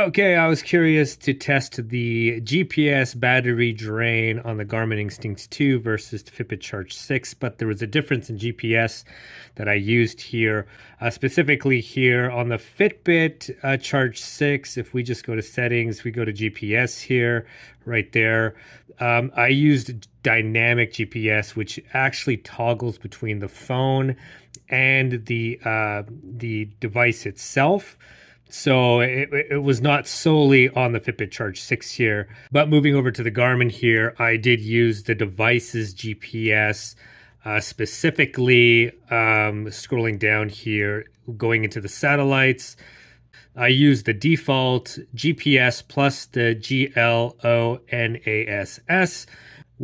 Okay, I was curious to test the GPS battery drain on the Garmin Instinct 2 versus the Fitbit Charge 6, but there was a difference in GPS that I used here. Uh, specifically, here on the Fitbit uh, Charge 6, if we just go to settings, we go to GPS here, right there. Um, I used dynamic GPS, which actually toggles between the phone and the uh, the device itself. So it, it, was not solely on the Fitbit Charge 6 here. But moving over to the Garmin here, I did use the device's GPS, uh, specifically um, scrolling down here, going into the satellites. I used the default GPS plus the GLONASS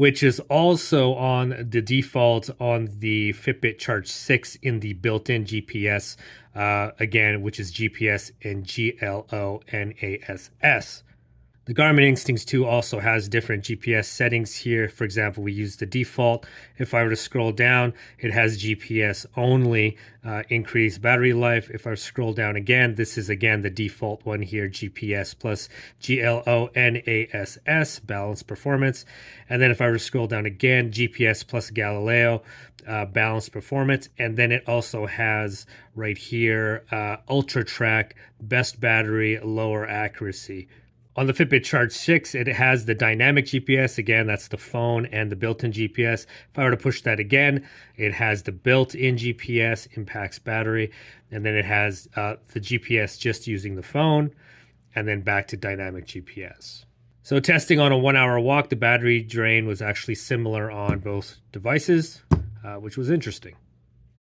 which is also on the default on the Fitbit Charge 6 in the built in GPS, uh, again, which is GPS and GLONASS. The Garmin Instincts 2 also has different GPS settings here. For example, we use the default. If I were to scroll down, it has GPS only, uh, increased battery life. If I scroll down again, this is again the default one here, GPS plus GLONASS, balanced performance. And then if I were to scroll down again, GPS plus Galileo, uh, balanced performance. And then it also has right here, uh, UltraTrac, best battery, lower accuracy. On the Fitbit Charge 6, it has the dynamic GPS. Again, that's the phone and the built-in GPS. If I were to push that again, it has the built-in GPS, impacts battery, and then it has uh, the GPS just using the phone, and then back to dynamic GPS. So testing on a one-hour walk, the battery drain was actually similar on both devices, uh, which was interesting.